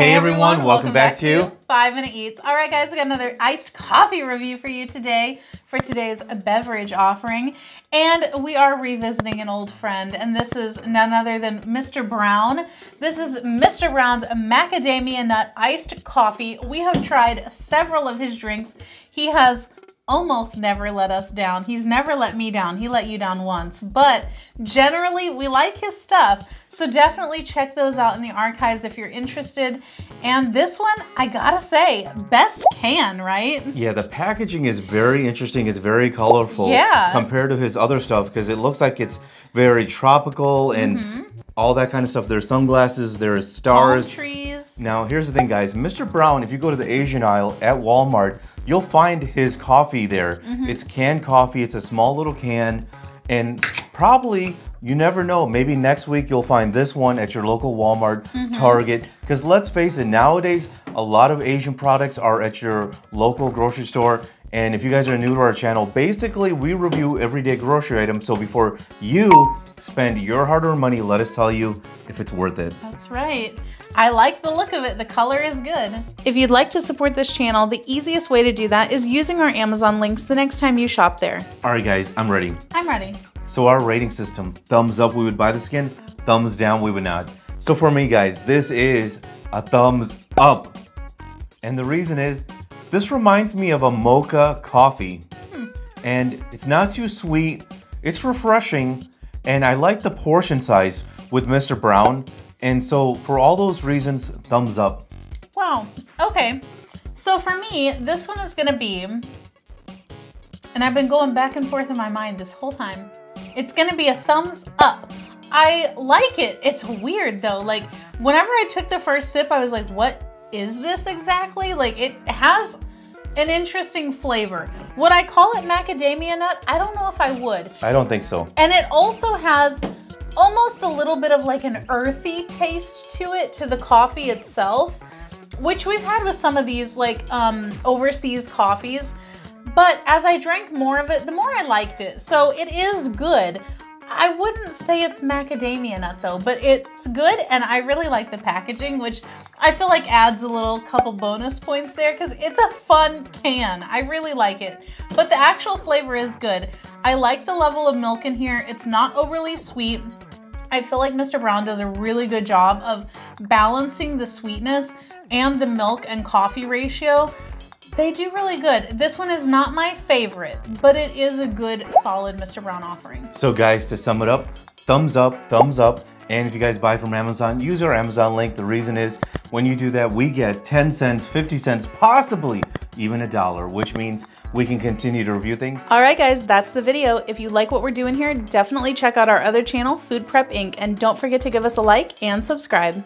Hey, everyone, welcome, back, to Five Minute Eats. All right, guys, we got another iced coffee review for you today for today's beverage offering. And we are revisiting an old friend, and this is none other than Mr. Brown. This is Mr. Brown's macadamia nut iced coffee. We have tried several of his drinks. He has almost never let us down. He's never let me down. He let you down once. But generally, we like his stuff. So definitely check those out in the archives if you're interested. And this one, I gotta say, best can, right? Yeah, the packaging is very interesting. It's very colorful yeah. compared to his other stuff because it looks like it's very tropical and mm -hmm. all that kind of stuff. There's sunglasses, there's stars. Palm trees. Now, here's the thing, guys. Mr. Brown, if you go to the Asian aisle at Walmart, you'll find his coffee there. Mm -hmm. It's canned coffee, it's a small little can, and probably, you never know, maybe next week you'll find this one at your local Walmart, mm -hmm. Target, because let's face it, nowadays, a lot of Asian products are at your local grocery store and if you guys are new to our channel, basically we review everyday grocery items. So before you spend your hard-earned money, let us tell you if it's worth it. That's right. I like the look of it. The color is good. If you'd like to support this channel, the easiest way to do that is using our Amazon links the next time you shop there. All right, guys, I'm ready. I'm ready. So our rating system, thumbs up, we would buy the skin. Thumbs down, we would not. So for me, guys, this is a thumbs up. And the reason is this reminds me of a mocha coffee. Hmm. And it's not too sweet, it's refreshing, and I like the portion size with Mr. Brown. And so for all those reasons, thumbs up. Wow, okay. So for me, this one is gonna be, and I've been going back and forth in my mind this whole time. It's gonna be a thumbs up. I like it. It's weird though. Like whenever I took the first sip, I was like, what is this exactly? Like it has an interesting flavor. Would I call it macadamia nut? I don't know if I would. I don't think so. And it also has almost a little bit of like an earthy taste to it, to the coffee itself, which we've had with some of these like um, overseas coffees. But as I drank more of it, the more I liked it. So it is good. I wouldn't say it's macadamia nut though, but it's good and I really like the packaging, which I feel like adds a little couple bonus points there because it's a fun can. I really like it, but the actual flavor is good. I like the level of milk in here. It's not overly sweet. I feel like Mr. Brown does a really good job of balancing the sweetness and the milk and coffee ratio. They do really good. This one is not my favorite, but it is a good, solid Mr. Brown offering. So guys, to sum it up, thumbs up, thumbs up. And if you guys buy from Amazon, use our Amazon link. The reason is when you do that, we get 10 cents, 50 cents, possibly even a dollar, which means we can continue to review things. All right, guys, that's the video. If you like what we're doing here, definitely check out our other channel, Food Prep Inc. And don't forget to give us a like and subscribe.